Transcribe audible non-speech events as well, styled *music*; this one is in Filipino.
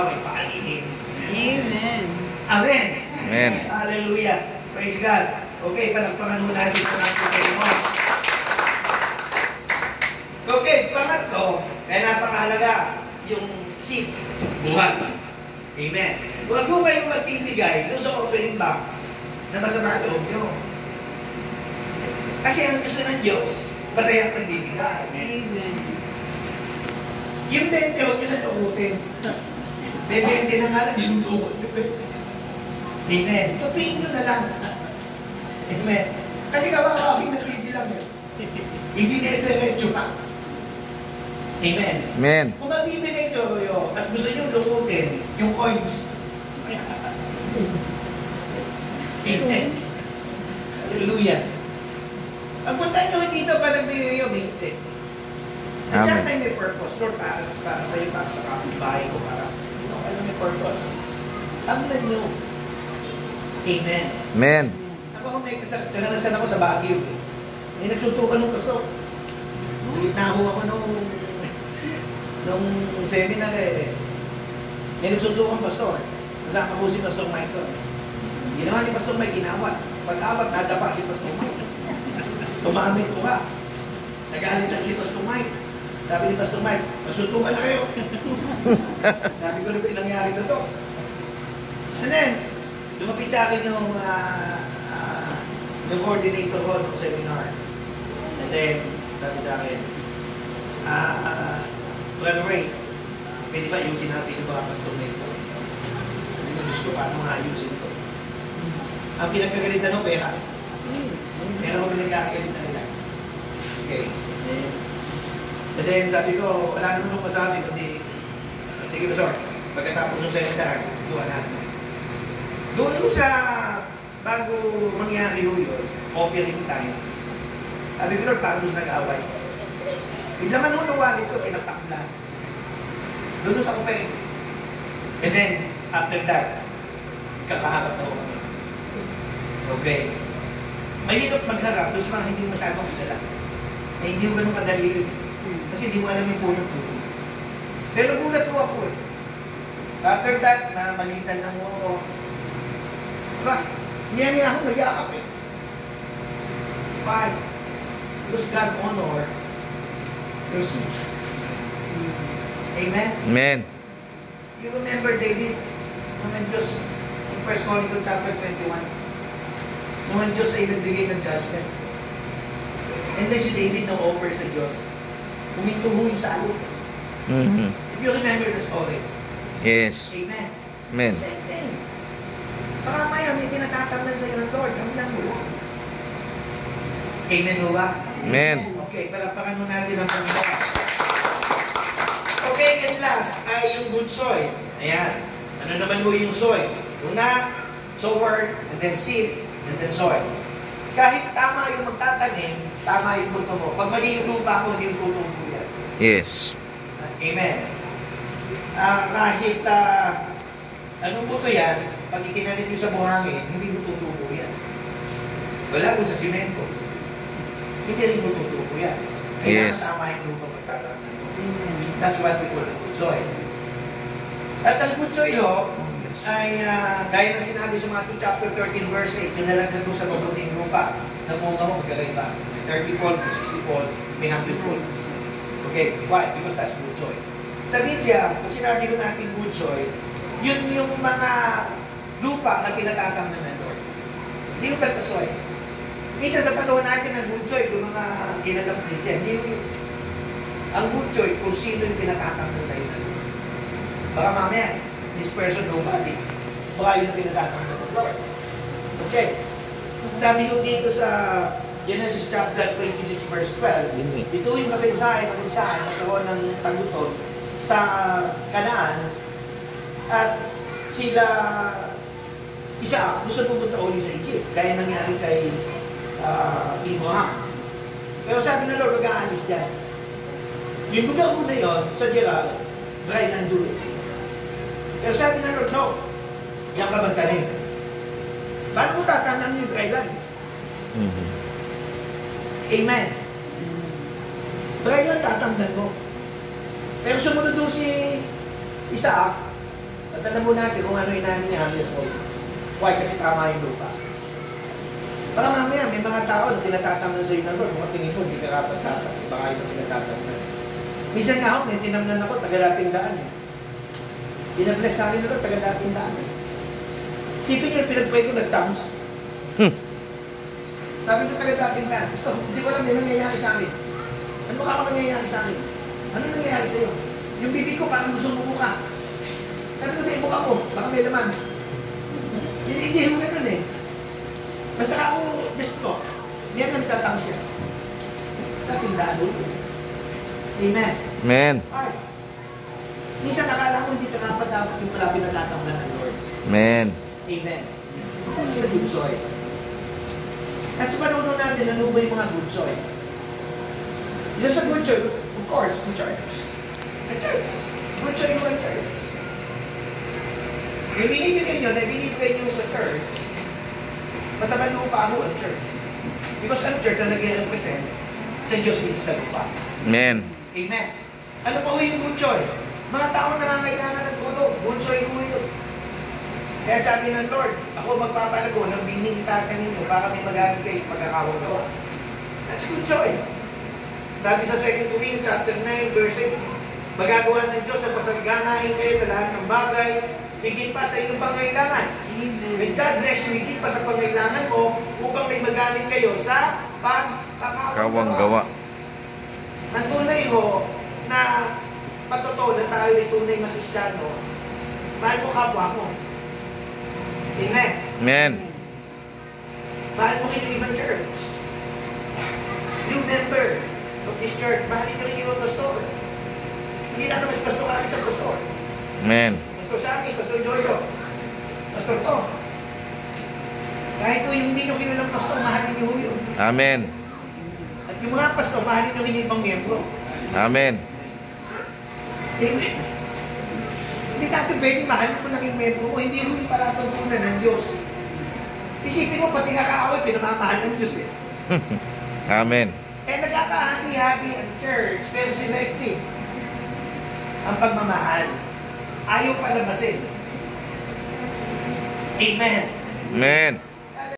may paalihin. Amen. Amen. Amen. Hallelujah. Praise God. Okay, palagpakan mo natin ito natin kayo mo. Okay, pangatlo, kaya napakahalaga yung seed, buhat. Amen. Huwag ko kayong magbibigay doon sa offering box na masama loob nyo. Kasi ang gusto ng Diyos, masaya ang nagbibigay. Amen. Yung 20, huwag nyo na. 20 na nga lang, nilulukot nyo. Amen. Tupiin nyo na lang. Amen. Kasi kawawaking nagbibilang mo. Hindi na diretso pa. Amen. Amen. Kung magbibigay nyo yun, at gusto nyo lumutin, yung coins. Amen. Hallelujah. Ang punta nyo dito, pa nagbigay yung 20. At. Amen. may purpose. Lord, para, para sa'yo, para sa kapitbahay ko, para, alam may purpose. Tamnan nyo. Amen. Amen. Ako may kasal, karanasan ako sa Baguio. eh. May nagsuntukan ng pastor. Nagitna ako nung, nung seminar eh. May nagsuntukan pastor. Kasama ko si Pastor Michael. Ginawa ni Pastor Mike, ginawat. Pag-awat, nadapa si Pastor Mike. Tumamit ko ka. Nagalit lang si Pastor. Sabi ni Pastor Mike, magsuntukan na kayo. *laughs* Sabi ko ba nangyari na to? And then, lumapit sa akin yung, ah, ah, yung coordinator ko ng seminar. And then, sabi sa akin, ah, ah, Brother Ray, pwede ba ayusin natin yung mga pastor na ito? Hindi ko gusto paano maayusin ito. Ang pinagkagalitan ng pera, pera ko pinagkagalitan nila. Okay. And then, sabi ko, wala naman akong masabi, kundi, sige, Pastor, pagkatapos ng seminar, tuwa natin. Doon sa bago mangyari ho yun, offering time, sabi ko, Lord, bago nag-away. Bigla man nung nawali ko, tinatakla. Doon sa offering. And then, after that, kakaharap na kami. Okay. Mahirap magharap doon sa mga hindi masyadong kilala. Eh, hindi mo ganun kadali. Kasi hindi mo alam yung punot doon. Pero gulat ko ako eh. After that, na malitan ng mo Aba, niya niya ako nagyakap eh. Why? Because God honor your seed. Amen? Amen. You remember David? Nung ang Diyos, in 1 Chronicles chapter 21, nung ang Diyos ay nagbigay ng judgment. And then si David nang offer sa Diyos, huminto ho yung sa alok. Mhm. If you remember the story. Yes. Amen. Amen. Same thing. Baka maya may pinatatamnan sa iyo ng Lord. Kami lang wala. Amen mo ba? Amen. Okay, palapakan mo natin ang Panginoon. Okay, and last ay yung good soil. Ayan. Ano naman mo yung soil? Una, sower, and then seed, and then soil. Kahit tama yung magtatanim, tama yung buto mo. Pag mali yung lupa mo, hindi yung tutubo yan. Yes. Amen. Ah, kahit ah, anong buto yan, pag itinanim nyo sa buhangin, hindi mo tutubo yan. Wala doon sa simento. Hindi rin mo tutubo yan. Kaya Yes. tama yung lupa mo. That's what we call the good soil. At ang good soil, ho, ay ah, gaya ng sinabi sa Matthew chapter 13 verse 8, yung nalagdag doon sa mabuting lupa, namunga mo magkakaiba. May 30 fold, may 60 fold, may 100 fold. Okay, why? Because that's good soil. Sa Biblia, pag sinabi ko natin good soil, yun yung mga lupa na pinatatamnan ng Lord. Hindi yung basta soil. Minsan sa panahon natin ng good soil, yung mga ginanap ni Jen, hindi yung ang good soil kung sino yung pinatatamnan sa iyo. Baka mamaya, this person nobody. Baka yun ang pinatatamnan ng Lord. Okay. Sabi ko dito sa Genesis chapter 26 verse 12, ito yung kasaysayan kung saan nagkaroon ng tagutom sa Kanaan at sila isa gusto pumunta uli sa Egypt gaya nangyari kay uh, Abraham. Pero sabi ng Lord, mag-aalis dyan. Yung lugar na yun, sa Gerar, dry land doon. Pero sabi ng Lord, no, yan ka magtanim. Paano mo tatanam yung dry land? Mhm. Amen. Dry land tatanggal mo. Pero sumunod doon si Isaac, At alam mo natin kung ano inaani ni Hamilton. Why? Kasi tama yung lupa. Baka mamaya may mga tao na pinatatamnan sa iyo ng Lord. Mga tingin ko, hindi ka kapat dapat. Baka ito pinatatamnan. Minsan nga ako, may tinamnan ako, taga-dating daan eh. Binabless sa akin na taga-dating daan eh. Sipin niyo, pinagpay ko nag-thumbs. Hmm. Sabi ko taga-dating daan. Gusto, hindi ko alam, may nangyayari sa akin. Ano ba ako nangyayari sa akin? Ano nangyayari sa iyo? Yung bibig ko parang gusto bumuka. Sabi ko, buka mo. Baka may laman. Hindi, hindi ho ganun eh. Basta ako, just ko. Yan ang tatang siya. Tatindaan mo yun. Amen. Amen. Ay, minsan nakala ko hindi ka dapat dapat yung pala pinatatamnan ng Lord. Amen. Amen. That's the good soil. At sa panahon natin, ano ba yung mga good soil? Yung sa good soil, of course, the church. The church. Good soil yung church. Yung binibigay nyo, na binibigay nyo sa church, mataban lupa ako ang church. Because ang church na nag-represent sa Diyos dito sa lupa. Amen. Amen. Ano pa ho yung good soil? Mga tao nangangailangan ng tulong. Good soil ho yun. Kaya sabi ng Lord, ako magpapalago ng bining itatan ninyo para may magamit kayo pagkakawang gawa. That's good soil. Sabi sa 2 Corinthians chapter 9, verse 8, magagawa ng Diyos na pasaganahin kayo sa lahat ng bagay, higit pa sa inyong pangailangan. When God bless you, higit pa sa pangailangan mo, upang may magamit kayo sa pagkakawang Kawang gawa. ng tunay ho na patotoo na tayo ay tunay na Kristiyano, mahal mo kapwa mo. Amen. Amen. Mahal mo ibang church. You member of this church, nyo rin yung pastor. Hindi na naman pastor kami sa pastor. Amen. Pastor Saki, Pastor Jojo, Pastor to. Kahit po yung hindi nyo kinulang pastor, mahalin nyo yun. Amen. At yung mga pastor, mahalin nyo rin yung ibang miyembro. Amen. Amen. Hindi natin pwedeng mahalin mo lang yung membro mo. Hindi rin para tuntunan ng Diyos. Isipin mo, pati nga kaaway, pinamamahal ng Diyos eh. *laughs* Amen. Eh, nagkakahati-hati ang church, pero selective. Ang pagmamahal. Ayaw palabasin. Amen. Amen.